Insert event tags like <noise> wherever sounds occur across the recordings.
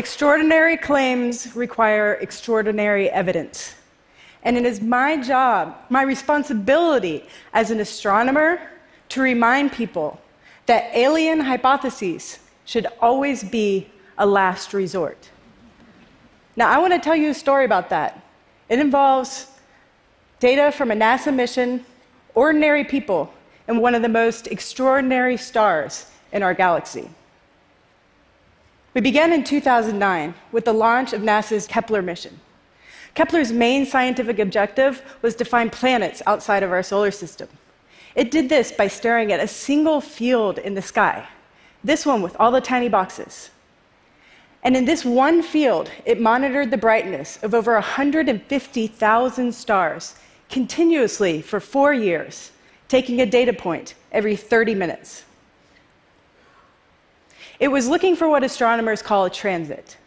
Extraordinary claims require extraordinary evidence. And it is my job, my responsibility as an astronomer, to remind people that alien hypotheses should always be a last resort. Now, I want to tell you a story about that. It involves data from a NASA mission, ordinary people, and one of the most extraordinary stars in our galaxy. We began in 2009 with the launch of NASA's Kepler mission. Kepler's main scientific objective was to find planets outside of our solar system. It did this by staring at a single field in the sky, this one with all the tiny boxes. And in this one field, it monitored the brightness of over 150,000 stars continuously for four years, taking a data point every 30 minutes. It was looking for what astronomers call a transit.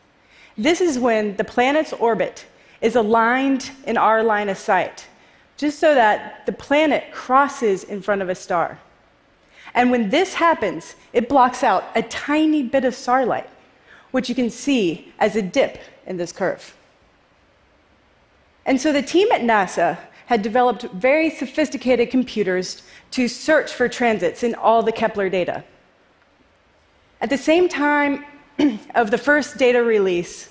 This is when the planet's orbit is aligned in our line of sight, just so that the planet crosses in front of a star. And when this happens, it blocks out a tiny bit of starlight, which you can see as a dip in this curve. And so the team at NASA had developed very sophisticated computers to search for transits in all the Kepler data. At the same time <clears throat> of the first data release,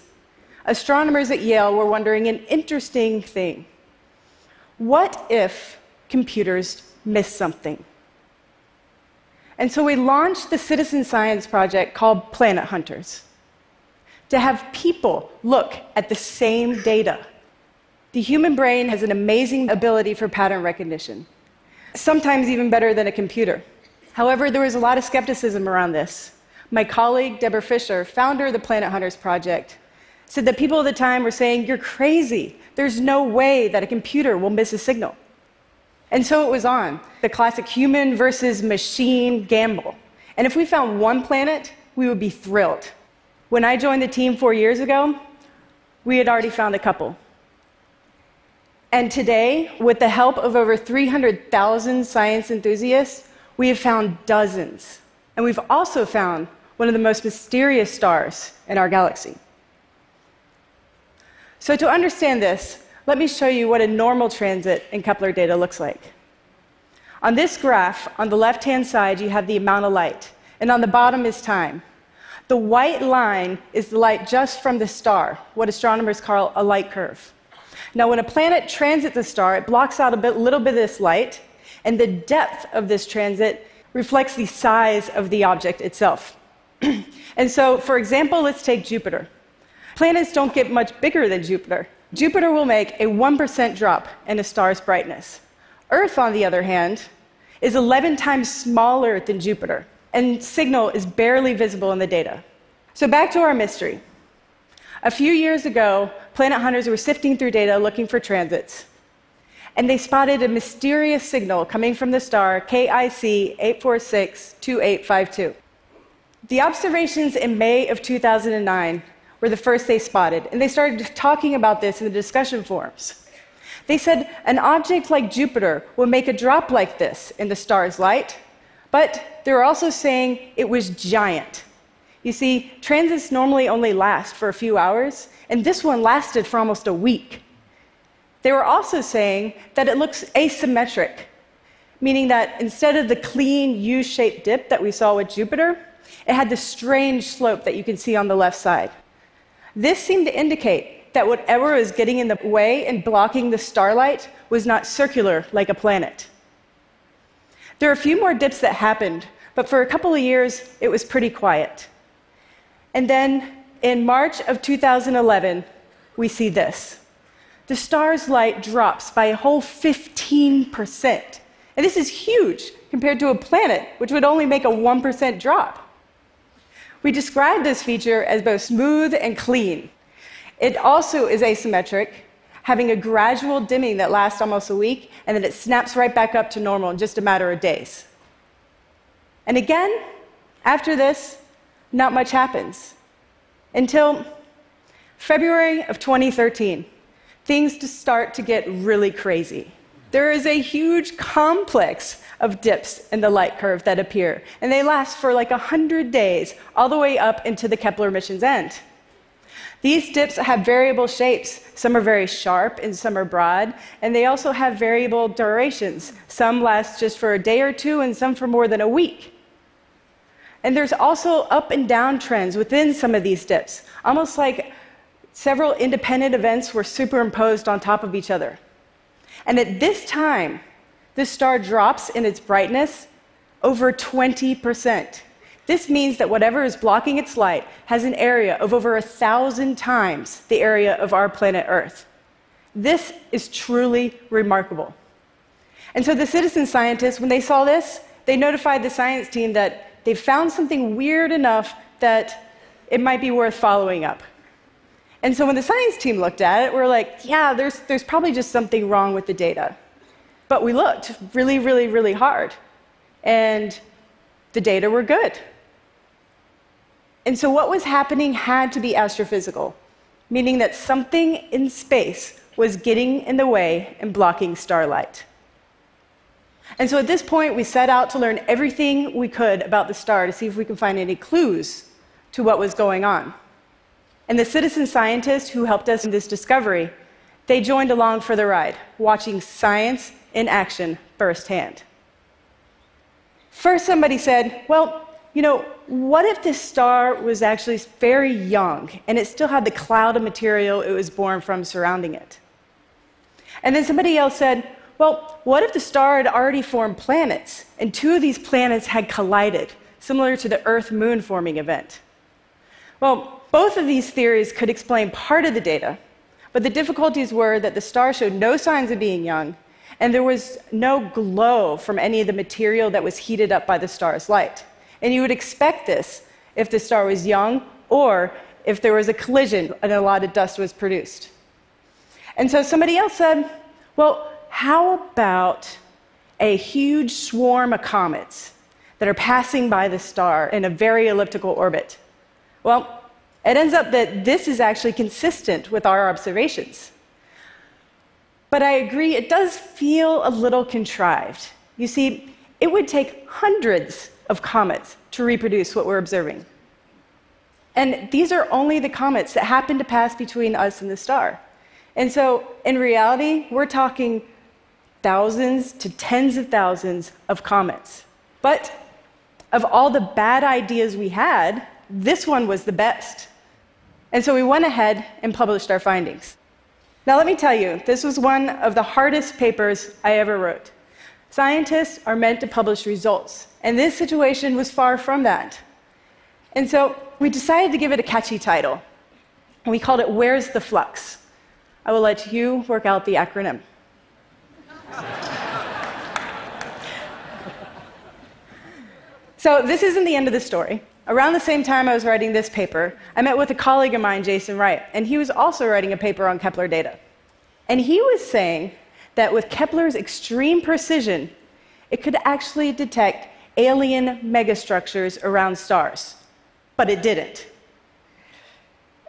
astronomers at Yale were wondering an interesting thing. What if computers miss something? And so we launched the citizen science project called Planet Hunters to have people look at the same data. The human brain has an amazing ability for pattern recognition, sometimes even better than a computer. However, there was a lot of skepticism around this. My colleague, Debra Fischer, founder of the Planet Hunters Project, said that people at the time were saying, You're crazy. There's no way that a computer will miss a signal. And so it was on the classic human versus machine gamble. And if we found one planet, we would be thrilled. When I joined the team four years ago, we had already found a couple. And today, with the help of over 300,000 science enthusiasts, we have found dozens. And we've also found one of the most mysterious stars in our galaxy. So, to understand this, let me show you what a normal transit in Kepler data looks like. On this graph, on the left hand side, you have the amount of light, and on the bottom is time. The white line is the light just from the star, what astronomers call a light curve. Now, when a planet transits a star, it blocks out a bit, little bit of this light, and the depth of this transit reflects the size of the object itself. <clears throat> and so, for example, let's take Jupiter. Planets don't get much bigger than Jupiter. Jupiter will make a 1% drop in a star's brightness. Earth, on the other hand, is 11 times smaller than Jupiter, and signal is barely visible in the data. So, back to our mystery. A few years ago, planet hunters were sifting through data looking for transits, and they spotted a mysterious signal coming from the star KIC 8462852. The observations in May of 2009 were the first they spotted, and they started talking about this in the discussion forums. They said an object like Jupiter would make a drop like this in the star's light, but they were also saying it was giant. You see, transits normally only last for a few hours, and this one lasted for almost a week. They were also saying that it looks asymmetric, meaning that instead of the clean U shaped dip that we saw with Jupiter, it had this strange slope that you can see on the left side. This seemed to indicate that whatever was getting in the way and blocking the starlight was not circular like a planet. There are a few more dips that happened, but for a couple of years, it was pretty quiet. And then in March of 2011, we see this. The star's light drops by a whole 15%. And this is huge compared to a planet, which would only make a 1% drop. We describe this feature as both smooth and clean. It also is asymmetric, having a gradual dimming that lasts almost a week, and then it snaps right back up to normal in just a matter of days. And again, after this, not much happens. Until February of 2013, things start to get really crazy. There is a huge complex of dips in the light curve that appear, and they last for like 100 days, all the way up into the Kepler mission's end. These dips have variable shapes. Some are very sharp and some are broad, and they also have variable durations. Some last just for a day or two, and some for more than a week. And there's also up and down trends within some of these dips, almost like several independent events were superimposed on top of each other. And at this time, the star drops in its brightness over 20%. This means that whatever is blocking its light has an area of over a thousand times the area of our planet Earth. This is truly remarkable. And so the citizen scientists, when they saw this, they notified the science team that they found something weird enough that it might be worth following up. And so when the science team looked at it, we're like, yeah, there's, there's probably just something wrong with the data. But we looked really, really, really hard, and the data were good. And so what was happening had to be astrophysical, meaning that something in space was getting in the way and blocking starlight. And so at this point, we set out to learn everything we could about the star to see if we can find any clues to what was going on. And the citizen scientists who helped us in this discovery, they joined along for the ride, watching science in action firsthand. First, somebody said, Well, you know, what if this star was actually very young and it still had the cloud of material it was born from surrounding it? And then somebody else said, Well, what if the star had already formed planets and two of these planets had collided, similar to the Earth moon forming event? Well, both of these theories could explain part of the data, but the difficulties were that the star showed no signs of being young, and there was no glow from any of the material that was heated up by the star's light. And you would expect this if the star was young or if there was a collision and a lot of dust was produced. And so somebody else said, well, how about a huge swarm of comets that are passing by the star in a very elliptical orbit? Well, it ends up that this is actually consistent with our observations. But I agree, it does feel a little contrived. You see, it would take hundreds of comets to reproduce what we're observing. And these are only the comets that happen to pass between us and the star. And so, in reality, we're talking thousands to tens of thousands of comets. But of all the bad ideas we had, this one was the best. And so we went ahead and published our findings. Now, let me tell you, this was one of the hardest papers I ever wrote. Scientists are meant to publish results, and this situation was far from that. And so we decided to give it a catchy title, and we called it Where's the Flux? I will let you work out the acronym. <laughs> so, this isn't the end of the story. Around the same time I was writing this paper, I met with a colleague of mine, Jason Wright, and he was also writing a paper on Kepler data. And he was saying that with Kepler's extreme precision, it could actually detect alien megastructures around stars. But it didn't.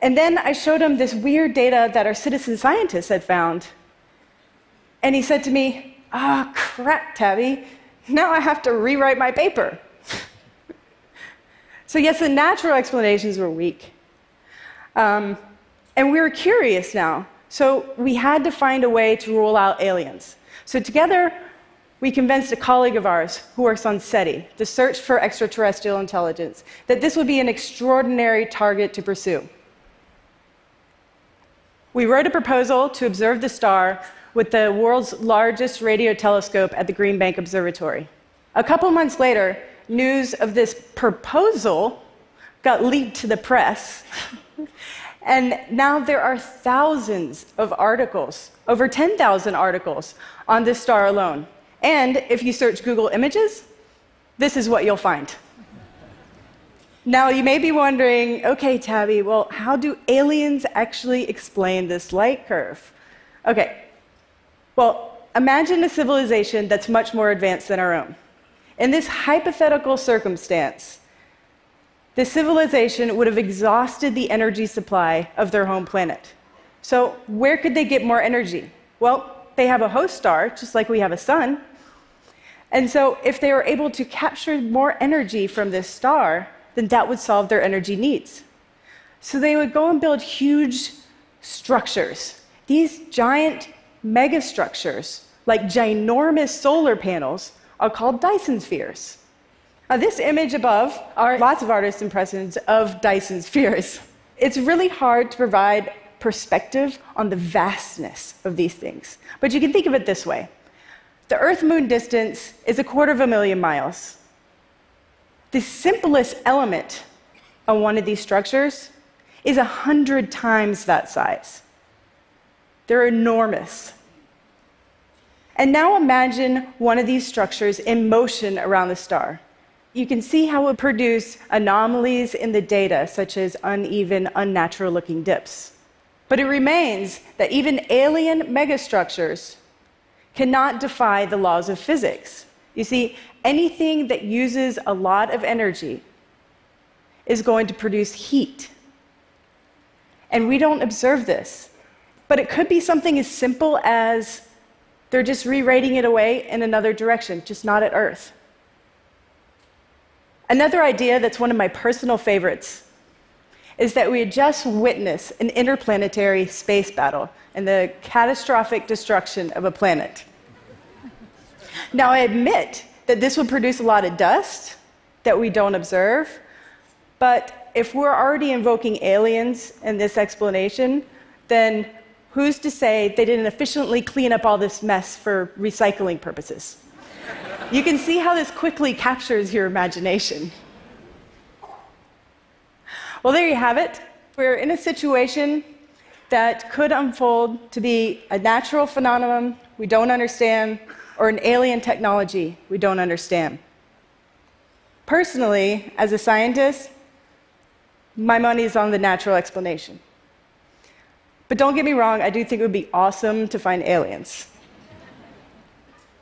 And then I showed him this weird data that our citizen scientists had found. And he said to me, Ah, oh, crap, Tabby, now I have to rewrite my paper. So, yes, the natural explanations were weak. Um, and we were curious now. So, we had to find a way to rule out aliens. So, together, we convinced a colleague of ours who works on SETI, the search for extraterrestrial intelligence, that this would be an extraordinary target to pursue. We wrote a proposal to observe the star with the world's largest radio telescope at the Green Bank Observatory. A couple months later, news of this proposal got leaked to the press. and now there are thousands of articles, over 10,000 articles, on this star alone. And if you search Google Images, this is what you'll find. Now, you may be wondering okay, Tabby, well, how do aliens actually explain this light curve? Okay, well, imagine a civilization that's much more advanced than our own. In this hypothetical circumstance, the civilization would have exhausted the energy supply of their home planet. So, where could they get more energy? Well, they have a host star, just like we have a sun. And so, if they were able to capture more energy from this star, then that would solve their energy needs. So they would go and build huge structures. These giant megastructures, like ginormous solar panels, are called Dyson spheres. Now, this image above are lots of artist impressions of Dyson spheres. It's really hard to provide perspective on the vastness of these things. But you can think of it this way the Earth moon distance is a quarter of a million miles. The simplest element on one of these structures is a 100 times that size. They're enormous. And now imagine one of these structures in motion around the star. You can see how it would produce anomalies in the data, such as uneven, unnatural looking dips. But it remains that even alien megastructures cannot defy the laws of physics. You see, anything that uses a lot of energy is going to produce heat. And we don't observe this. But it could be something as simple as they're just re-rating it away in another direction, just not at Earth. Another idea that's one of my personal favorites is that we had just witnessed an interplanetary space battle and the catastrophic destruction of a planet. Now, I admit that this would produce a lot of dust that we don't observe, but if we're already invoking aliens in this explanation, then who's to say they didn't efficiently clean up all this mess for recycling purposes? you can see how this quickly captures your imagination. Well, there you have it. We're in a situation that could unfold to be a natural phenomenon we don't understand or an alien technology we don't understand. Personally, as a scientist, my money is on the natural explanation. But don't get me wrong, I do think it would be awesome to find aliens.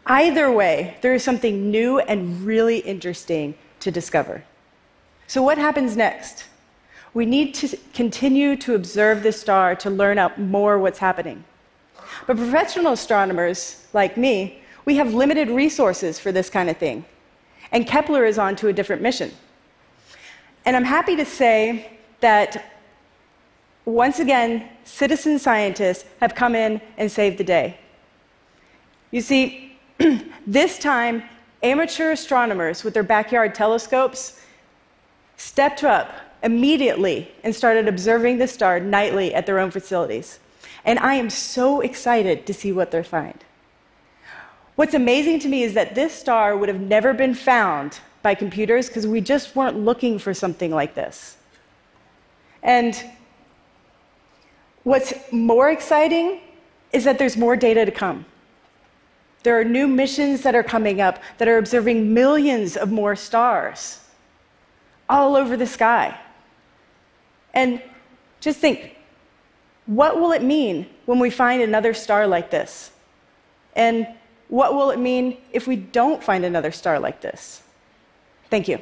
Either way, there is something new and really interesting to discover. So, what happens next? We need to continue to observe the star to learn out more what's happening. But professional astronomers like me, we have limited resources for this kind of thing. And Kepler is on to a different mission. And I'm happy to say that once again, citizen scientists have come in and saved the day. You see, <clears throat> this time, amateur astronomers with their backyard telescopes stepped up immediately and started observing the star nightly at their own facilities. And I am so excited to see what they find. What's amazing to me is that this star would have never been found by computers because we just weren't looking for something like this. And What's more exciting is that there's more data to come. There are new missions that are coming up that are observing millions of more stars all over the sky. And just think what will it mean when we find another star like this? And what will it mean if we don't find another star like this? Thank you.